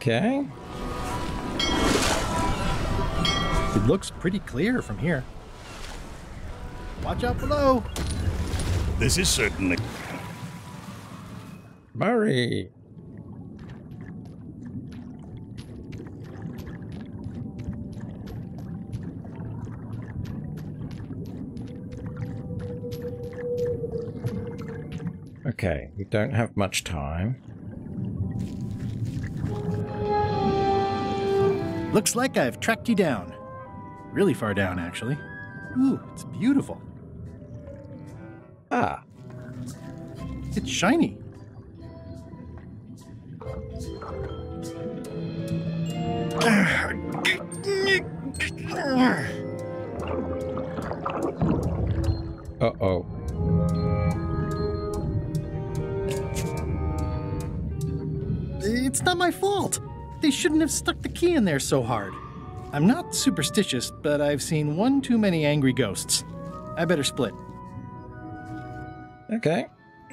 Okay. It looks pretty clear from here. Watch out below. This is certainly. Murray. Okay, we don't have much time. Looks like I've tracked you down. Really far down, actually. Ooh, it's beautiful. Ah, It's shiny. They shouldn't have stuck the key in there so hard. I'm not superstitious, but I've seen one too many angry ghosts. I better split. Okay.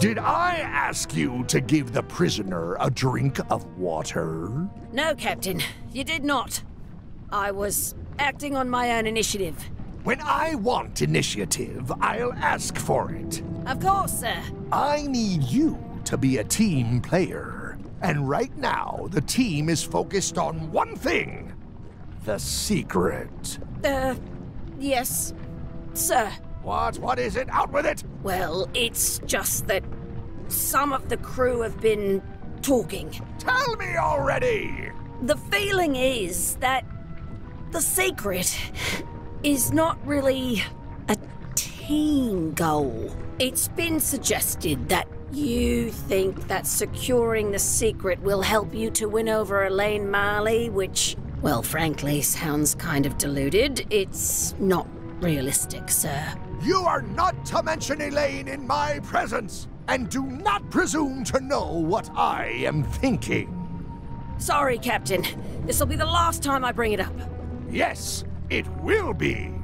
Did I ask you to give the prisoner a drink of water? No, Captain, you did not. I was acting on my own initiative. When I want initiative, I'll ask for it. Of course, sir. I need you to be a team player. And right now, the team is focused on one thing the secret. Uh, yes, sir. What? What is it? Out with it! Well, it's just that some of the crew have been talking. Tell me already! The feeling is that the secret is not really a team goal. It's been suggested that you think that securing the secret will help you to win over Elaine Marley, which, well, frankly, sounds kind of deluded. It's not realistic, sir. You are not to mention Elaine in my presence! And do not presume to know what I am thinking. Sorry, Captain. This'll be the last time I bring it up. Yes, it will be.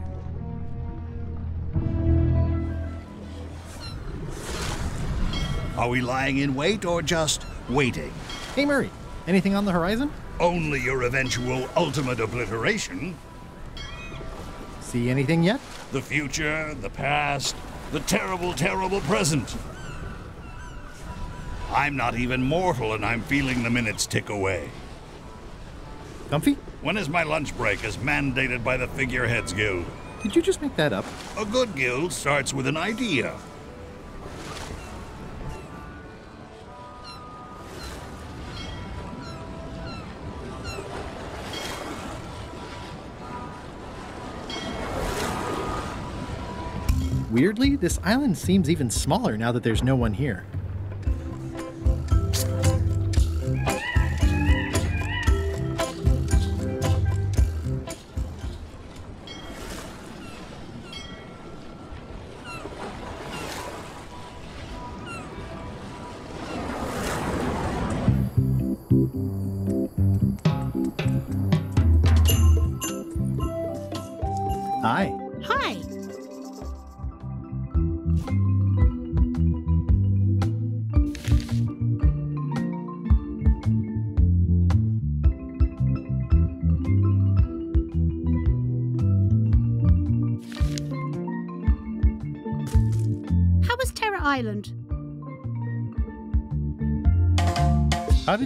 Are we lying in wait or just waiting? Hey, Murray, anything on the horizon? Only your eventual ultimate obliteration. See anything yet? The future, the past, the terrible, terrible present. I'm not even mortal and I'm feeling the minutes tick away. Comfy? When is my lunch break as mandated by the Figureheads Guild? Did you just make that up? A good guild starts with an idea. Weirdly, this island seems even smaller now that there's no one here.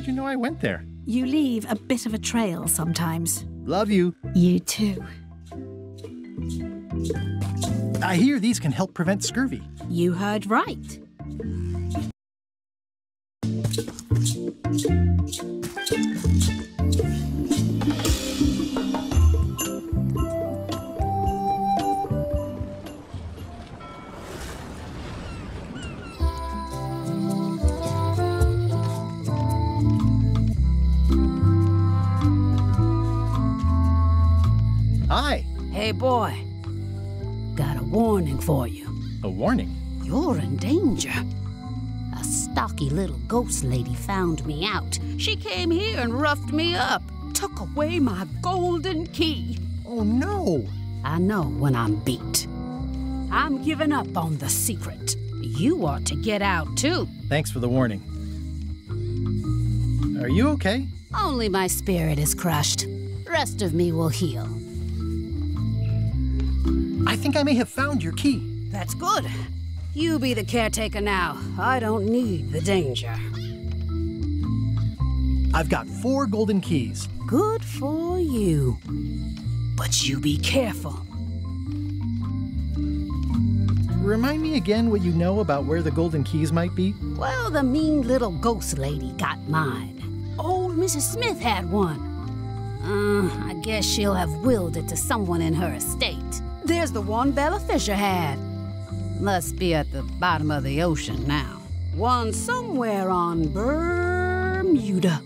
Did you know I went there? You leave a bit of a trail sometimes. Love you. You too. I hear these can help prevent scurvy. You heard right. Hey, boy. Got a warning for you. A warning. You're in danger. A stocky little ghost lady found me out. She came here and roughed me up, took away my golden key. Oh no. I know when I'm beat. I'm giving up on the secret. You ought to get out too. Thanks for the warning. Are you okay? Only my spirit is crushed. Rest of me will heal. I think I may have found your key. That's good. You be the caretaker now. I don't need the danger. I've got four golden keys. Good for you. But you be careful. Remind me again what you know about where the golden keys might be? Well, the mean little ghost lady got mine. Old Mrs. Smith had one. Uh, I guess she'll have willed it to someone in her estate. There's the one Bella Fisher had. Must be at the bottom of the ocean now. One somewhere on Brrr Muda.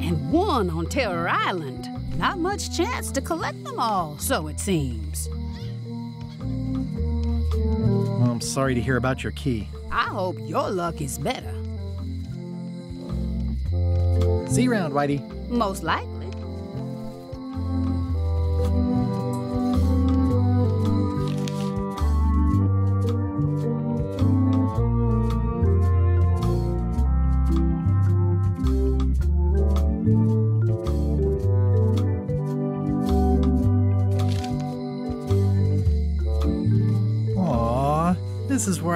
And one on Terror Island. Not much chance to collect them all, so it seems. Well, I'm sorry to hear about your key. I hope your luck is better. See you around, Whitey. Most likely.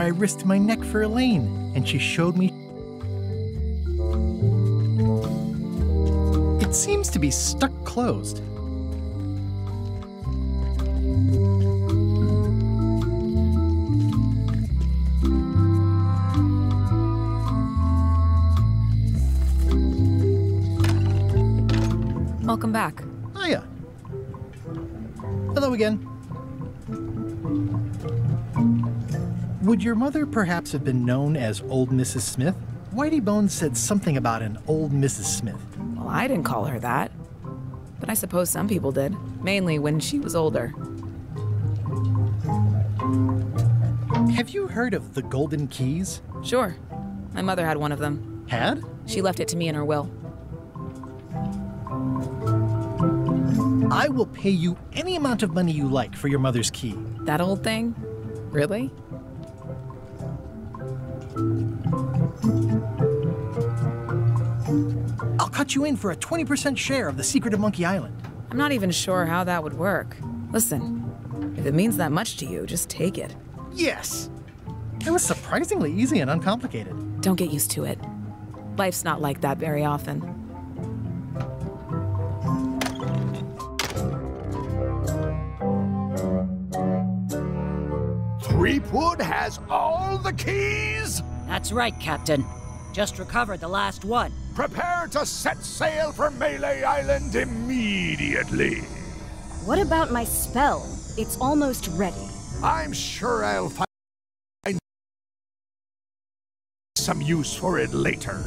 I risked my neck for Elaine, and she showed me. It seems to be stuck closed. Your mother perhaps have been known as Old Mrs. Smith? Whitey Bones said something about an old Mrs. Smith. Well, I didn't call her that. But I suppose some people did, mainly when she was older. Have you heard of the Golden Keys? Sure. My mother had one of them. Had? She left it to me in her will. I will pay you any amount of money you like for your mother's key. That old thing? Really? I'll you in for a 20% share of the secret of Monkey Island. I'm not even sure how that would work. Listen, if it means that much to you, just take it. Yes! It was surprisingly easy and uncomplicated. Don't get used to it. Life's not like that very often. Threepwood has all the keys? That's right, Captain. Just recovered the last one. Prepare to set sail for Melee Island immediately. What about my spell? It's almost ready. I'm sure I'll find some use for it later.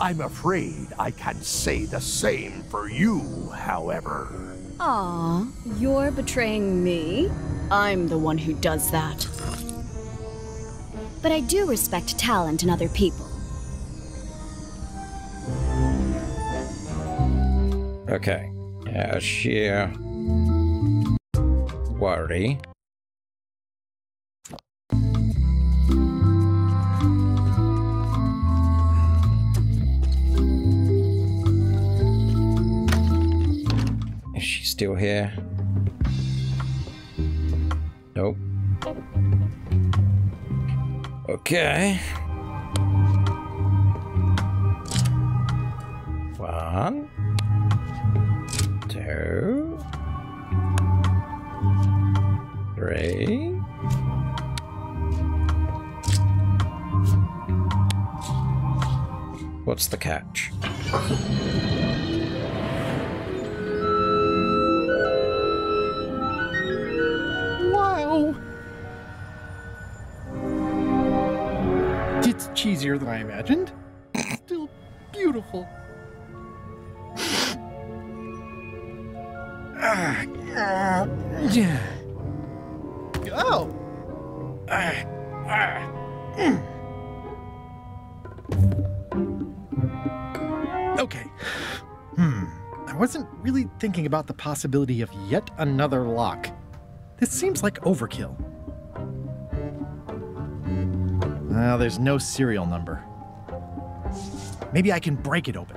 I'm afraid I can't say the same for you, however. Aw, you're betraying me? I'm the one who does that. But I do respect talent in other people. Okay. Yeah, sheer worry. Is she still here? Nope. Okay. One, two, three. What's the catch? Cheesier than I imagined. Still beautiful. Ah, ah, yeah. Oh! Okay. Hmm. I wasn't really thinking about the possibility of yet another lock. This seems like overkill. Well, there's no serial number. Maybe I can break it open.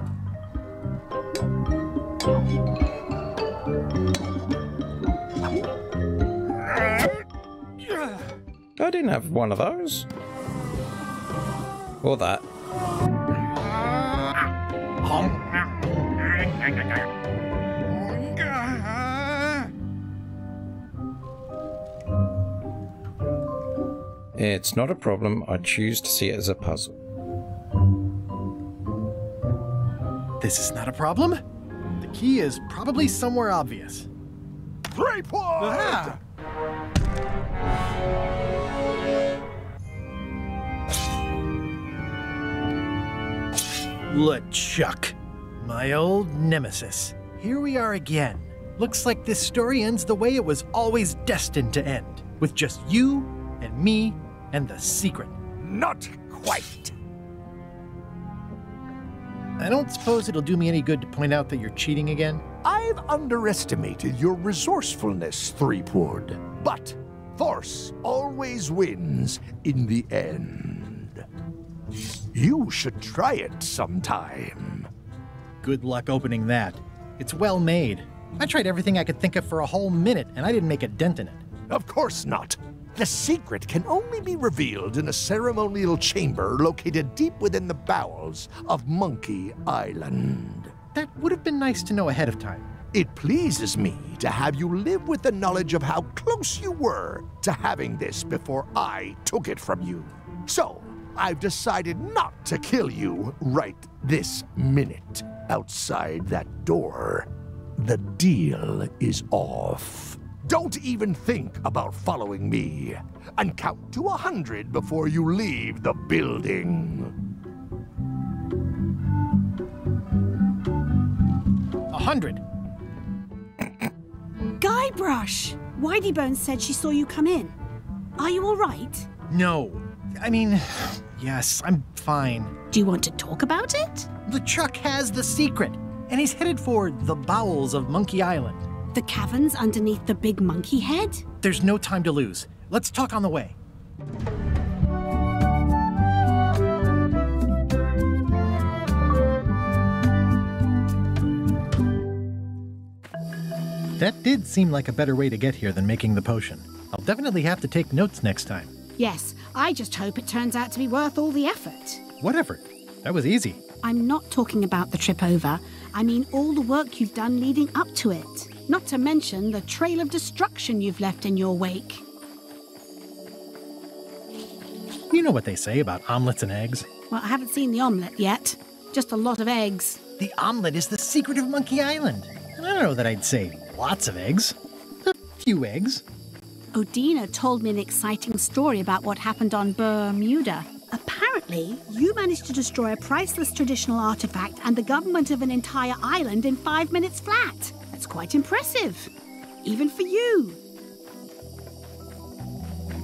I didn't have one of those. Or that. It's not a problem. I choose to see it as a puzzle. This is not a problem. The key is probably somewhere obvious. Three points! Ah. LeChuck, my old nemesis. Here we are again. Looks like this story ends the way it was always destined to end, with just you and me and the secret. Not quite. I don't suppose it'll do me any good to point out that you're cheating again. I've underestimated your resourcefulness, Threepwood. But force always wins in the end. You should try it sometime. Good luck opening that. It's well made. I tried everything I could think of for a whole minute, and I didn't make a dent in it. Of course not. The secret can only be revealed in a ceremonial chamber located deep within the bowels of Monkey Island. That would have been nice to know ahead of time. It pleases me to have you live with the knowledge of how close you were to having this before I took it from you. So, I've decided not to kill you right this minute. Outside that door, the deal is off. Don't even think about following me. And count to a hundred before you leave the building. A hundred. Guybrush! Whiteybones said she saw you come in. Are you all right? No. I mean, yes, I'm fine. Do you want to talk about it? LeChuck has the secret, and he's headed for the bowels of Monkey Island. The caverns underneath the big monkey head? There's no time to lose. Let's talk on the way. That did seem like a better way to get here than making the potion. I'll definitely have to take notes next time. Yes, I just hope it turns out to be worth all the effort. What effort? That was easy. I'm not talking about the trip over. I mean all the work you've done leading up to it. Not to mention the trail of destruction you've left in your wake. You know what they say about omelets and eggs. Well, I haven't seen the omelette yet. Just a lot of eggs. The omelet is the secret of Monkey Island. And I don't know that I'd say lots of eggs. A few eggs. Odina told me an exciting story about what happened on Brrr Muda. Apparently, you managed to destroy a priceless traditional artifact and the government of an entire island in five minutes flat. That's quite impressive. Even for you.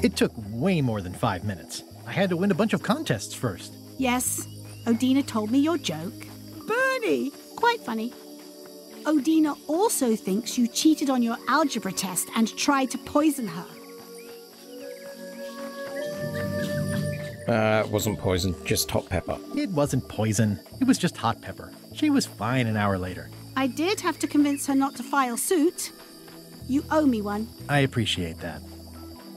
It took way more than five minutes. I had to win a bunch of contests first. Yes, Odina told me your joke. Bernie! Quite funny. Odina also thinks you cheated on your algebra test and tried to poison her. Uh, it wasn't poison, just hot pepper. It wasn't poison. It was just hot pepper. She was fine an hour later. I did have to convince her not to file suit. You owe me one. I appreciate that.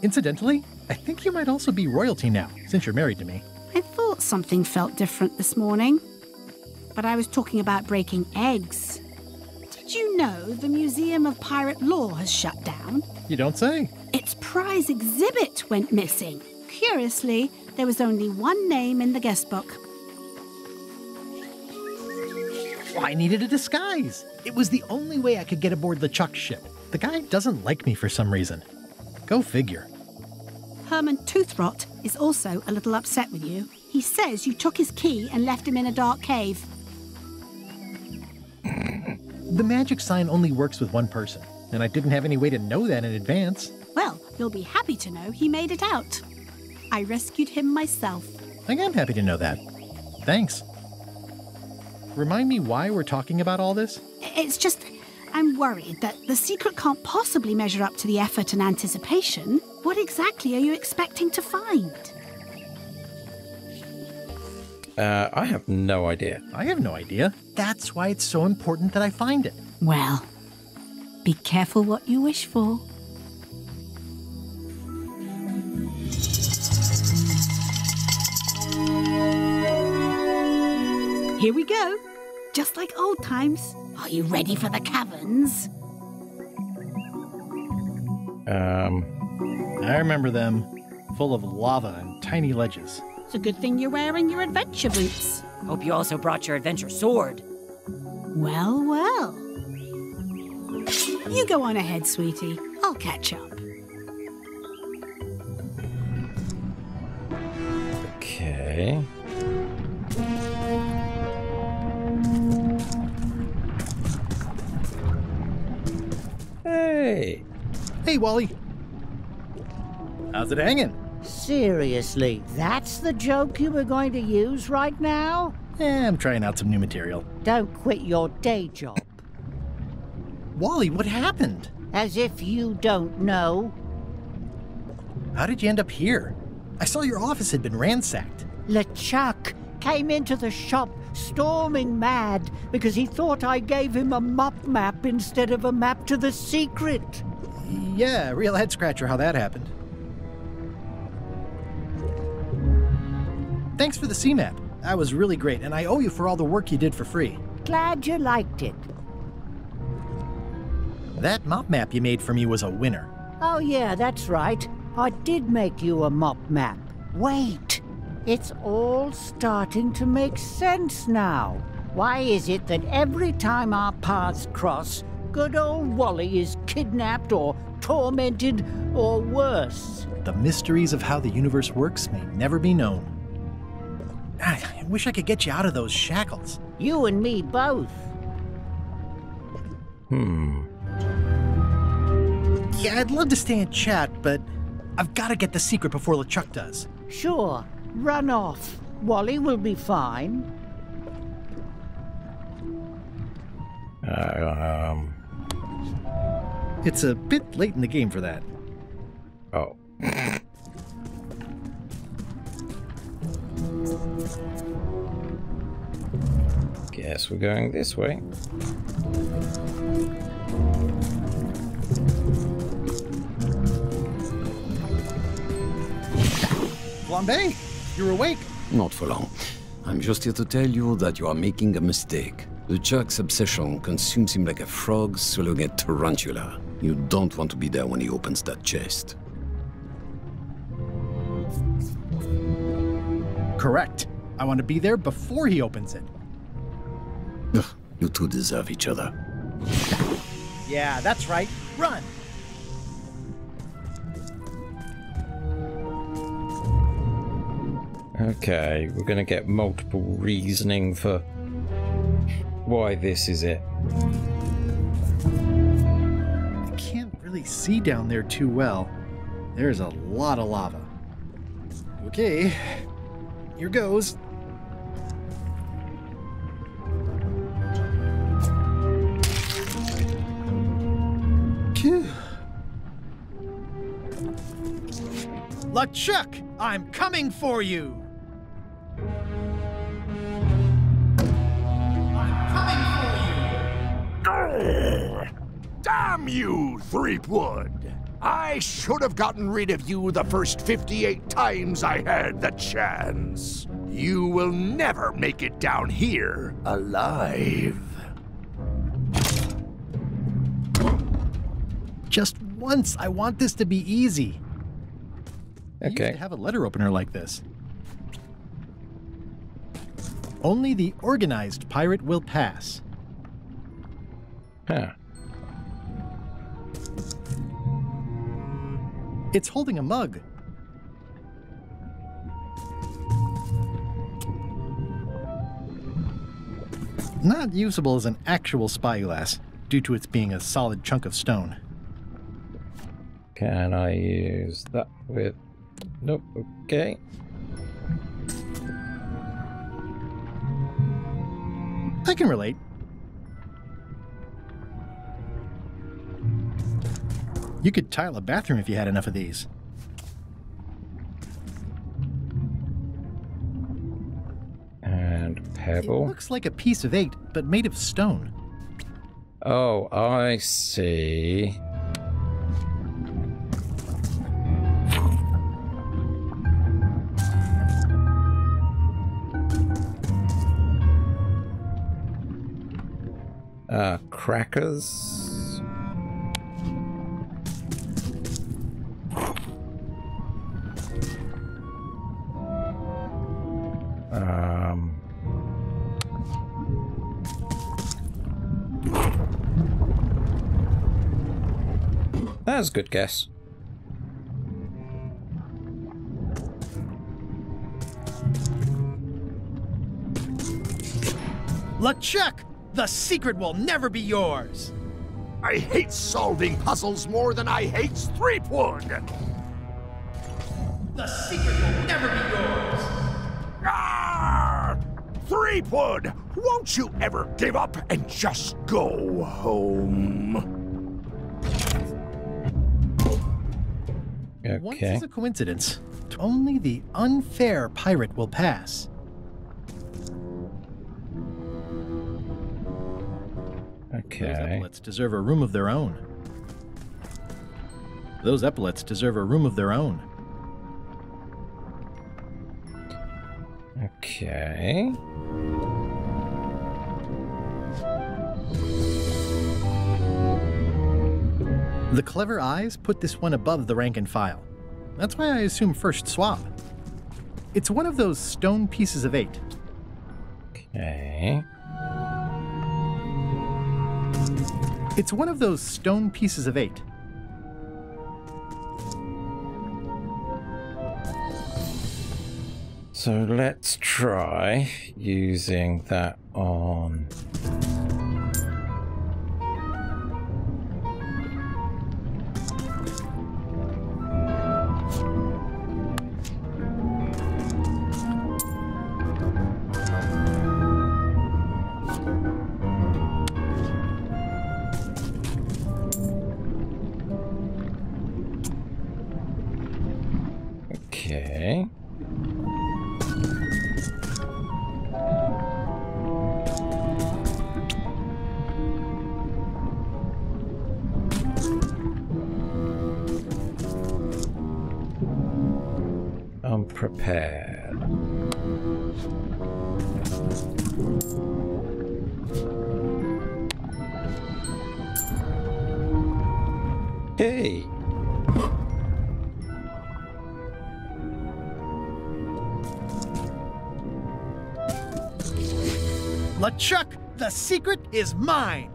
Incidentally, I think you might also be royalty now, since you're married to me. I thought something felt different this morning. But I was talking about breaking eggs. Did you know the Museum of Pirate Law has shut down? You don't say. Its prize exhibit went missing. Curiously, there was only one name in the guest book. Well, I needed a disguise. It was the only way I could get aboard LeChuck ship. The guy doesn't like me for some reason. Go figure. Herman Toothrot is also a little upset with you. He says you took his key and left him in a dark cave. The magic sign only works with one person, and I didn't have any way to know that in advance. Well, you'll be happy to know he made it out. I rescued him myself. I am happy to know that. Thanks. Remind me why we're talking about all this? It's just, I'm worried that the secret can't possibly measure up to the effort and anticipation. What exactly are you expecting to find? Uh, I have no idea. I have no idea. That's why it's so important that I find it. Well, be careful what you wish for. Here we go. Just like old times. Are you ready for the caverns? Um, I remember them, full of lava and tiny ledges. It's a good thing you're wearing your adventure boots. Hope you also brought your adventure sword. Well, well. You go on ahead, sweetie. I'll catch up. okay. Hey, Hey, Wally. How's it hanging? Seriously, that's the joke you were going to use right now? Eh, I'm trying out some new material. Don't quit your day job. Wally, what happened? As if you don't know. How did you end up here? I saw your office had been ransacked. LeChuck came into the shop storming mad because he thought I gave him a mop map instead of a map to the secret. Yeah, real head scratcher how that happened. Thanks for the sea map. That was really great, and I owe you for all the work you did for free. Glad you liked it. That mop map you made for me was a winner. Oh, yeah, that's right. I did make you a mop map. Wait, it's all starting to make sense now. Why is it that every time our paths cross, good old Wally is kidnapped or tormented or worse? The mysteries of how the universe works may never be known. I wish I could get you out of those shackles. You and me both. hmm. Yeah, I'd love to stay and chat, but I've got to get the secret before LeChuck does. Sure, run off. Wally will be fine. Uh, um, It's a bit late in the game for that. oh. Guess we're going this way. Flambe, you're awake. Not for long. I'm just here to tell you that you are making a mistake. LeChuck's obsession consumes him like a frog swallowing a tarantula. You don't want to be there when he opens that chest. Correct. I want to be there before he opens it. Ugh, you two deserve each other. Yeah, that's right. Run. Okay, we're gonna get multiple reasoning for why this is it. I can't really see down there too well. There's a lot of lava. Okay, here goes. LeChuck, I'm coming for you! Damn you, Threepwood! I should have gotten rid of you the first 58 times I had the chance. You will never make it down here alive. Just once, I want this to be easy. I used Okay. to have a letter opener like this. Only the organized pirate will pass. Huh. It's holding a mug. Not usable as an actual spyglass, due to its being a solid chunk of stone. Can I use that with. Nope, okay. I can relate. You could tile a bathroom if you had enough of these. And pebble. It looks like a piece of eight, but made of stone. Oh, I see. Uh, crackers. That's a good guess. LeChuck! The secret will never be yours! I hate solving puzzles more than I hate Threepwood! The secret will never be yours! Ah! Threepwood! Won't you ever give up and just go home? Okay. is a coincidence. Only the unfair pirate will pass. Okay. Those epaulets deserve a room of their own. Those epaulets deserve a room of their own. Okay. The clever eyes put this one above the rank and file. That's why I assume first swab. It's one of those stone pieces of eight. Okay. It's one of those stone pieces of eight. So let's try using that on. Is mine!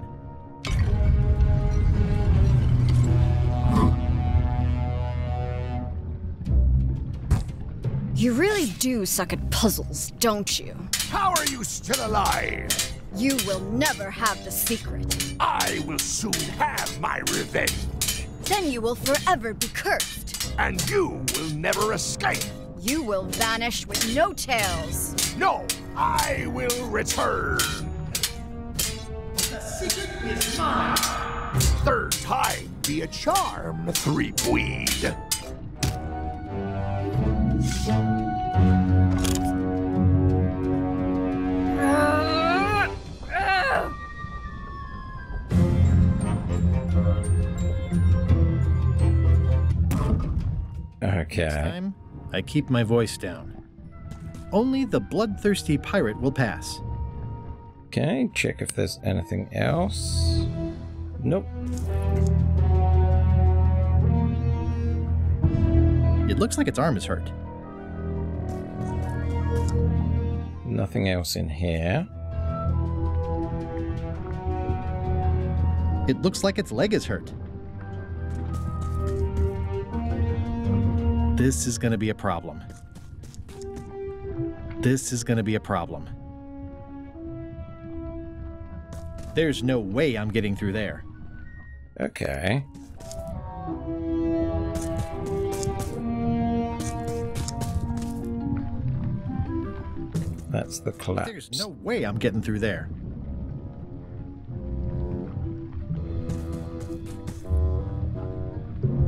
You really do suck at puzzles, don't you? How are you still alive? You will never have the secret. I will soon have my revenge. Then you will forever be cursed. And you will never escape. You will vanish with no tails. No, I will return. The is mine! Third time be a charm, Threepwood. Okay. Time, I keep my voice down. Only the bloodthirsty pirate will pass. Okay, check if there's anything else. Nope. It looks like its arm is hurt. Nothing else in here. It looks like its leg is hurt. This is going to be a problem. This is going to be a problem. There's no way I'm getting through there. Okay. That's the collapse. There's no way I'm getting through there.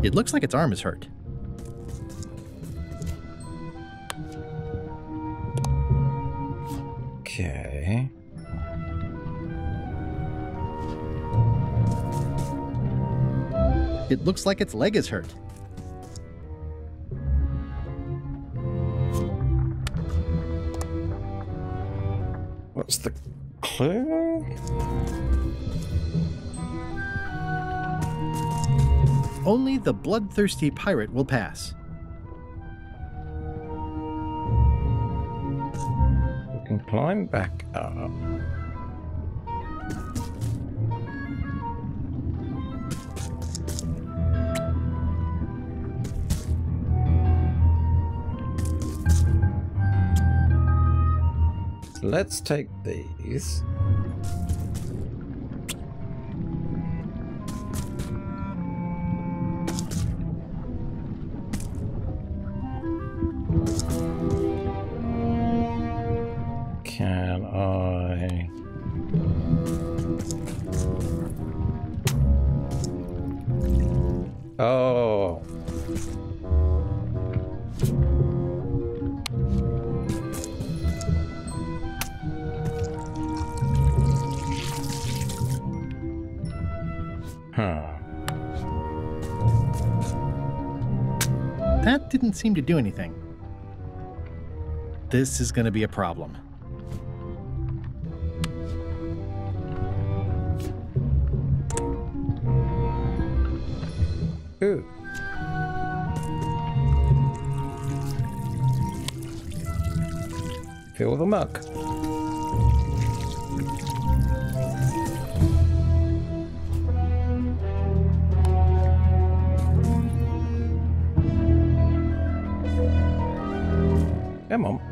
It looks like its arm is hurt. Okay. It looks like its leg is hurt. What's the clue? Only the bloodthirsty pirate will pass. Let's take these. Seem to do anything. This is going to be a problem. Ooh. Fill the muck. Come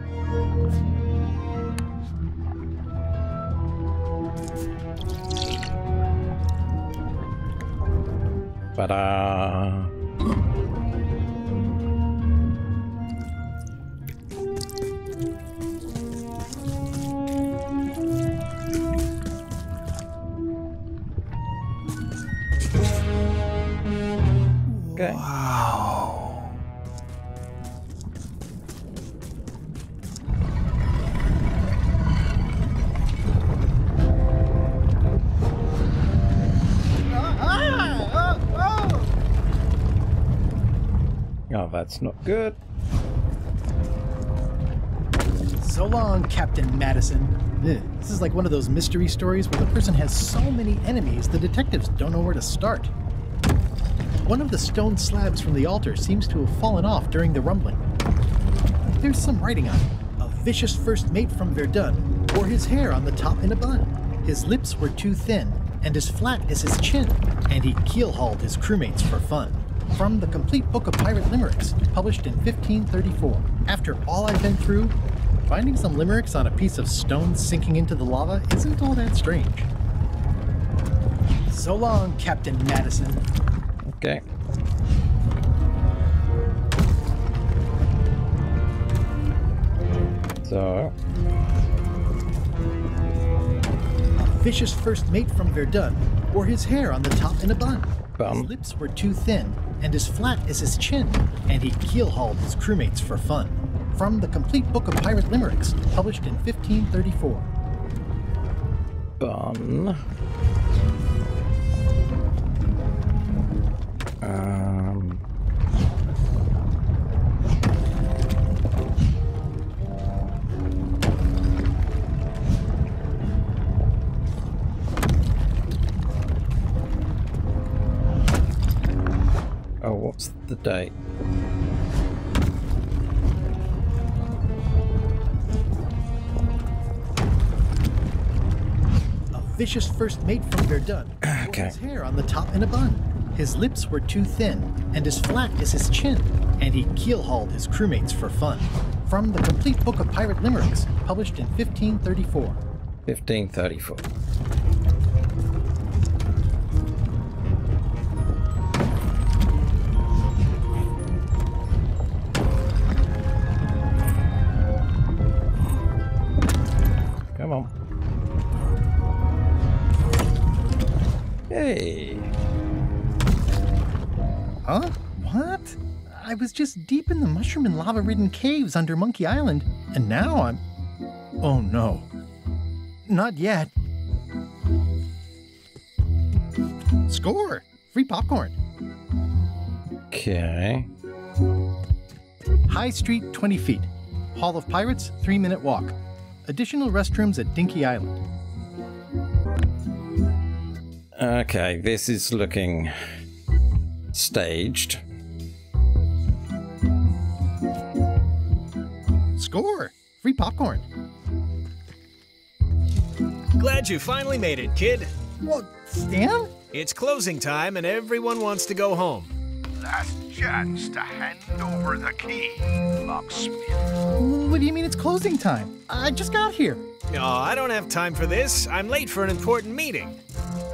that's not good. So long, Captain Madison. Ugh, This is like one of those mystery stories where the person has so many enemies the detectives don't know where to start. One of the stone slabs from the altar seems to have fallen off during the rumbling. There's some writing on it. A vicious first mate from Verdun wore his hair on the top in a bun. His lips were too thin and as flat as his chin, and he keel-hauled his crewmates for fun. From the Complete Book of Pirate Limericks, published in 1534. After all I've been through, finding some limericks on a piece of stone sinking into the lava isn't all that strange. So long, Captain Madison. Okay. So, A Vicious first mate from Verdun wore his hair on the top in a bun. Bum. His lips were too thin and as flat as his chin, and he keel-hauled his crewmates for fun. From the Complete Book of Pirate Limericks, published in 1534. bun. What's the date? A vicious first mate from Verdun Okay. his hair on the top in a bun. His lips were too thin and as flat as his chin, and he keel-hauled his crewmates for fun. From the Complete Book of Pirate Limericks, published in 1534. 1534. Hey. Huh? What? I was just deep in the mushroom and lava ridden caves under Monkey Island, and now I'm. Oh no. Not yet. Score! Free popcorn. Okay. High Street, 20 feet. Hall of Pirates, 3 minute walk. Additional restrooms at Dinky Island. Okay, this is looking staged. Score! Free popcorn. Glad you finally made it, kid. What, Stan? It's closing time and everyone wants to go home. Last chance to hand over the key, locksmith. What do you mean it's closing time? I just got here. No, I don't have time for this. I'm late for an important meeting.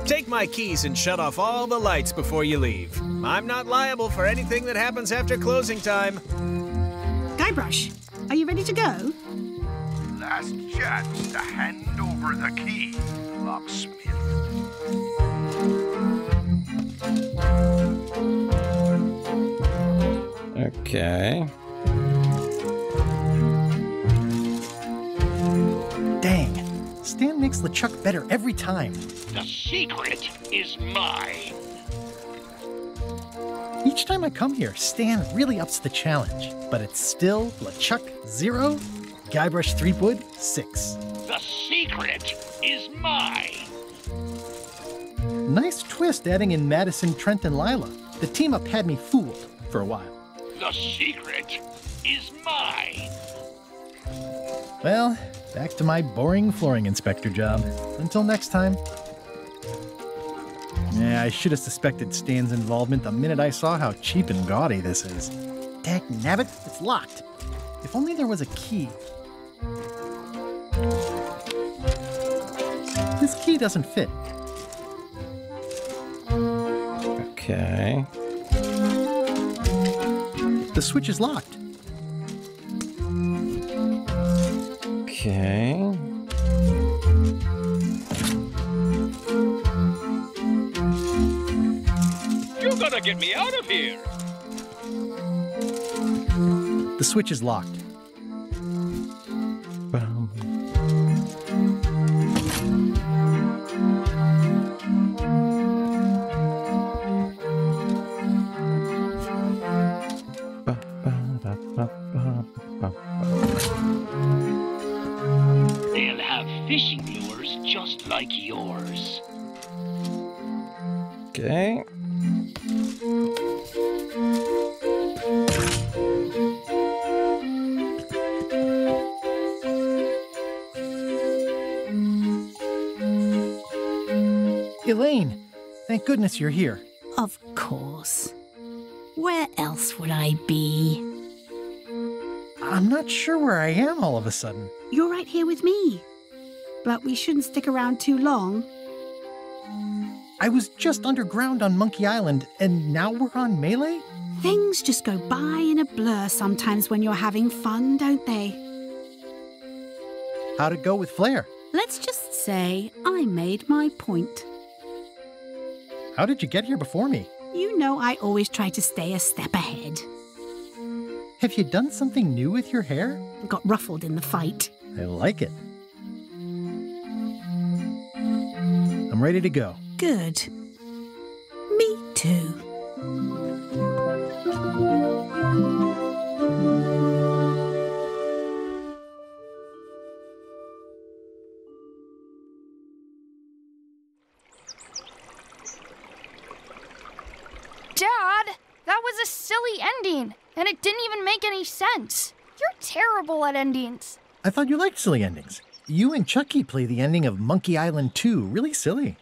Take my keys and shut off all the lights before you leave. I'm not liable for anything that happens after closing time. Guybrush, are you ready to go? Last chance to hand over the key, locksmith. Okay. Dang. Stan makes LeChuck better every time. The secret is mine. Each time I come here, Stan really ups the challenge. But it's still LeChuck 0, Guybrush Threepwood 6. The secret is mine. Nice twist adding in Madison, Trent, and Lila. The team up had me fooled for a while. The secret is mine. Well, back to my boring flooring inspector job. Until next time. Yeah, I should have suspected Stan's involvement the minute I saw how cheap and gaudy this is. Dag nabbit, it's locked. If only there was a key. This key doesn't fit. Okay. The switch is locked. Okay. You're gonna get me out of here. The switch is locked. Okay. Elaine, thank goodness you're here. Of course. Where else would I be? I'm not sure where I am all of a sudden. You're right here with me. But we shouldn't stick around too long. I was just underground on Monkey Island, and now we're on Melee? Things just go by in a blur sometimes when you're having fun, don't they? How'd it go with Flair? Let's just say I made my point. How did you get here before me? You know I always try to stay a step ahead. Have you done something new with your hair? Got ruffled in the fight. I like it. I'm ready to go. Good. Me too. Dad, that was a silly ending, and it didn't even make any sense. You're terrible at endings. I thought you liked silly endings. You and Chucky play the ending of Monkey Island 2 really silly.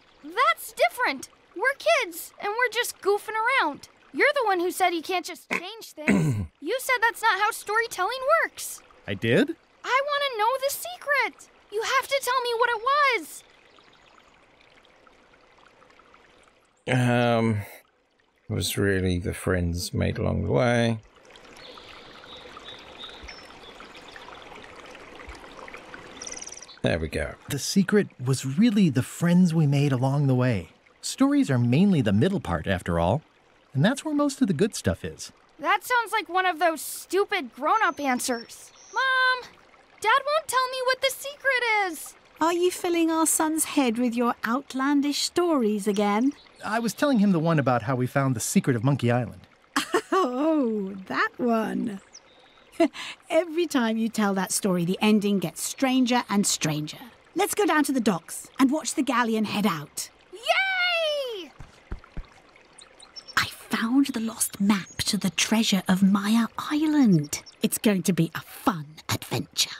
That's different. We're kids, and we're just goofing around. You're the one who said you can't just change things. you said that's not how storytelling works. I did? I want to know the secret. You have to tell me what it was. Um, was really the friends made along the way. There we go. The secret was really the friends we made along the way. Stories are mainly the middle part, after all, and that's where most of the good stuff is. That sounds like one of those stupid grown up answers. Mom, Dad won't tell me what the secret is. Are you filling our son's head with your outlandish stories again? I was telling him the one about how we found the secret of Monkey Island. Oh, that one. Every time you tell that story, the ending gets stranger and stranger. Let's go down to the docks and watch the galleon head out. Yay! I found the lost map to the treasure of Maya Island. It's going to be a fun adventure.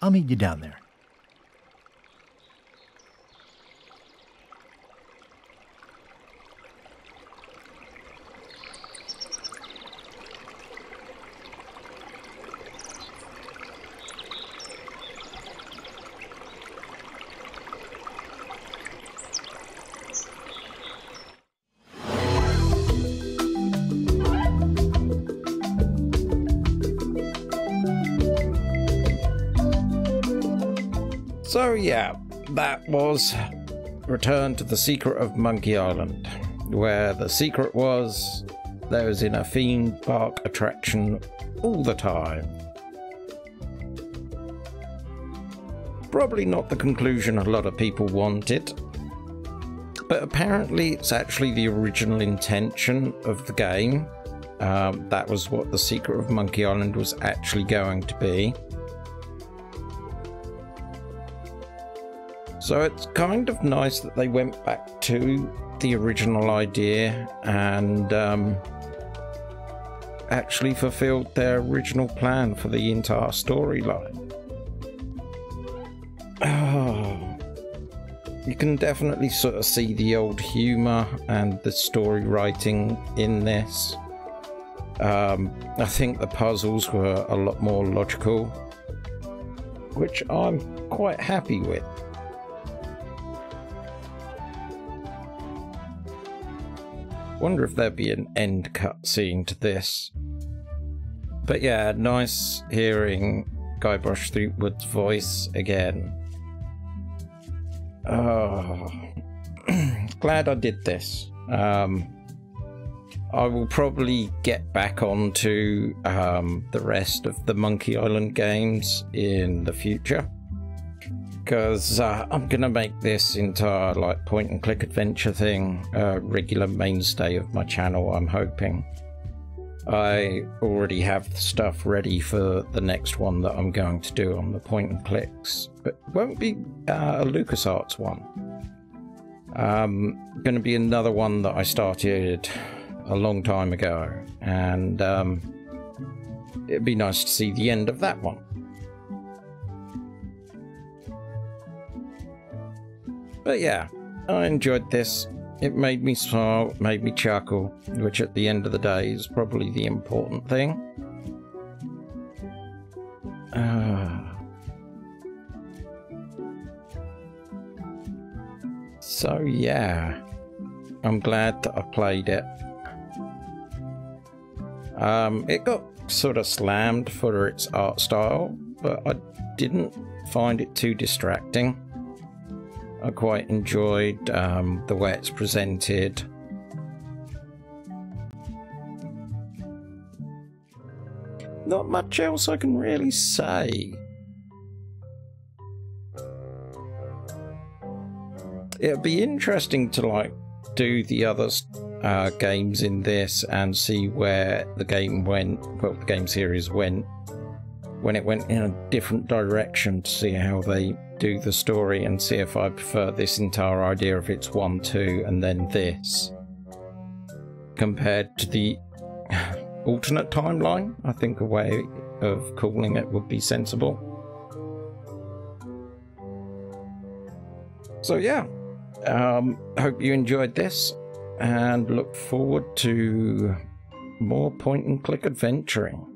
I'll meet you down there. So, yeah, that was Return to the Secret of Monkey Island, where the secret was there was in a theme park attraction all the time. Probably not the conclusion a lot of people wanted, but apparently it's actually the original intention of the game. Um, that was what the Secret of Monkey Island was actually going to be. So it's kind of nice that they went back to the original idea and um, actually fulfilled their original plan for the entire storyline. Oh, you can definitely sort of see the old humour and the story writing in this. Um, I think the puzzles were a lot more logical, which I'm quite happy with. Wonder if there'd be an end cut scene to this. But yeah, nice hearing Guybrush Threepwood's voice again. Oh, glad I did this. Um, I will probably get back onto um, the rest of the Monkey Island games in the future because uh, I'm gonna make this entire like point and click adventure thing a regular mainstay of my channel. I'm hoping. I already have stuff ready for the next one that I'm going to do on the point and clicks, but won't be uh, a LucasArts one. Um, going to be another one that I started a long time ago, and um, it'd be nice to see the end of that one. But yeah, I enjoyed this. It made me smile, made me chuckle, which at the end of the day is probably the important thing. Uh, so yeah, I'm glad that I played it. Um, it got sort of slammed for its art style, but I didn't find it too distracting. I quite enjoyed um, the way it's presented. Not much else I can really say. It'd be interesting to like do the other uh, games in this and see where the game went, well, the game series went when it went in a different direction to see how they do the story and see if I prefer this entire idea of it's one, two, and then this compared to the alternate timeline. I think a way of calling it would be sensible. So, yeah, um, hope you enjoyed this and look forward to more point and click adventuring.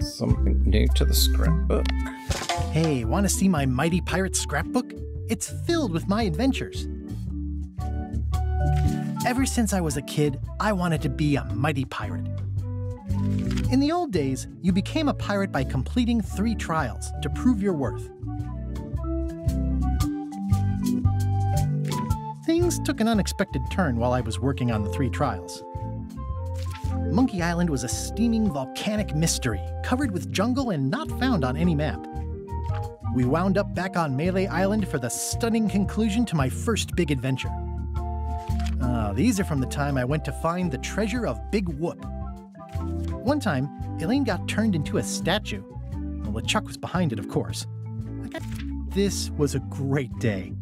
Something new to the scrapbook. Hey, want to see my Mighty Pirate scrapbook? It's filled with my adventures. Ever since I was a kid, I wanted to be a mighty pirate. In the old days, you became a pirate by completing three trials to prove your worth. Things took an unexpected turn while I was working on the three trials. Monkey Island was a steaming volcanic mystery, covered with jungle and not found on any map. We wound up back on Melee Island for the stunning conclusion to my first big adventure. Ah, these are from the time I went to find the treasure of Big Whoop. One time, Elaine got turned into a statue. Well, LeChuck was behind it, of course. This was a great day.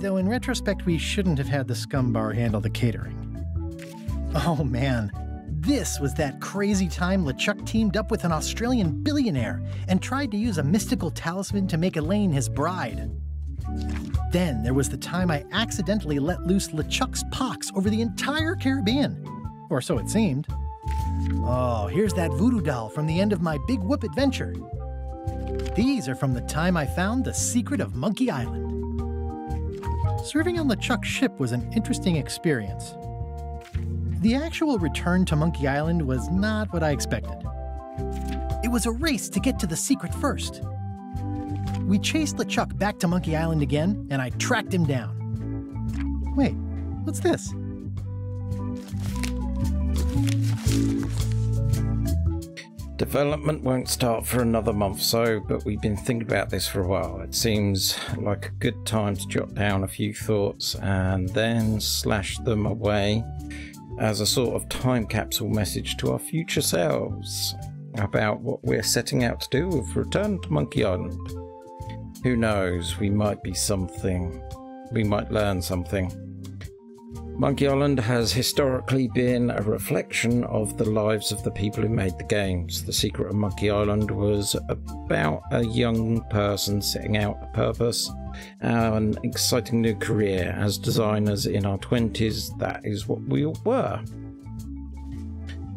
Though in retrospect, we shouldn't have had the Scumm Bar handle the catering. Oh man, this was that crazy time LeChuck teamed up with an Australian billionaire and tried to use a mystical talisman to make Elaine his bride. Then there was the time I accidentally let loose LeChuck's pox over the entire Caribbean. Or so it seemed. Oh, here's that voodoo doll from the end of my Big Whoop adventure. These are from the time I found the secret of Monkey Island. Serving on LeChuck's ship was an interesting experience. The actual return to Monkey Island was not what I expected. It was a race to get to the secret first. We chased LeChuck back to Monkey Island again, and I tracked him down. Wait, what's this? Development won't start for another month so, but we've been thinking about this for a while. It seems like a good time to jot down a few thoughts and then slash them away as a sort of time capsule message to our future selves about what we're setting out to do with Return to Monkey Island. Who knows, we might be something, we might learn something. Monkey Island has historically been a reflection of the lives of the people who made the games. The Secret of Monkey Island was about a young person setting out a purpose, an exciting new career. As designers in our 20s, that is what we all were.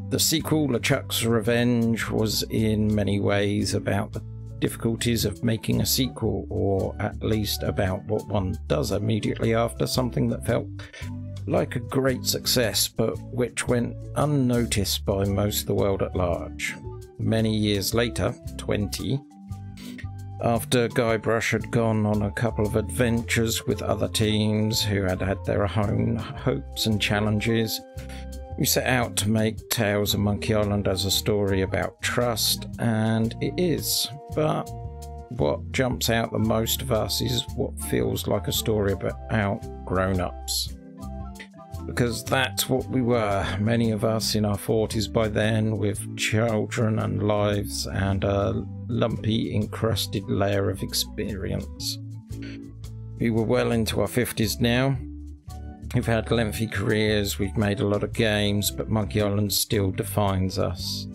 The sequel, LeChuck's Revenge, was in many ways about the difficulties of making a sequel, or at least about what one does immediately after something that felt like a great success, but which went unnoticed by most of the world at large. Many years later, 20, after Guybrush had gone on a couple of adventures with other teams who had had their own hopes and challenges, we set out to make Tales of Monkey Island as a story about trust, and it is. But what jumps out the most of us is what feels like a story about grown ups because that's what we were, many of us in our 40s by then, with children and lives and a lumpy, encrusted layer of experience. We were well into our 50s now. We've had lengthy careers, we've made a lot of games, but Monkey Island still defines us.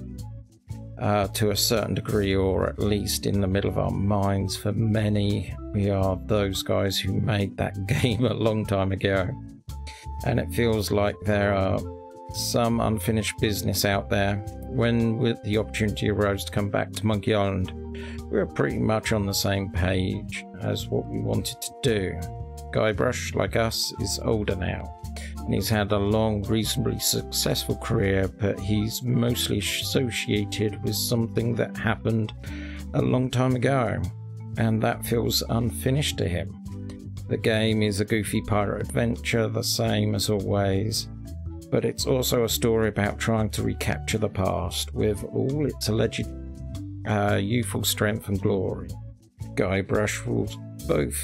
Uh, to a certain degree, or at least in the middle of our minds, for many, we are those guys who made that game a long time ago and it feels like there are some unfinished business out there. When with the opportunity arose to come back to Monkey Island, we were pretty much on the same page as what we wanted to do. Guybrush, like us, is older now, and he's had a long, reasonably successful career, but he's mostly associated with something that happened a long time ago, and that feels unfinished to him. The game is a goofy pirate adventure, the same as always, but it's also a story about trying to recapture the past with all its alleged uh, youthful strength and glory. Guybrush will both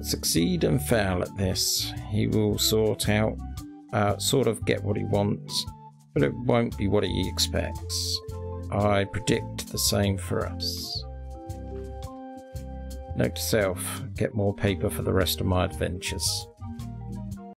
succeed and fail at this. He will sort out, uh, sort of get what he wants, but it won't be what he expects. I predict the same for us. Note to self, get more paper for the rest of my adventures.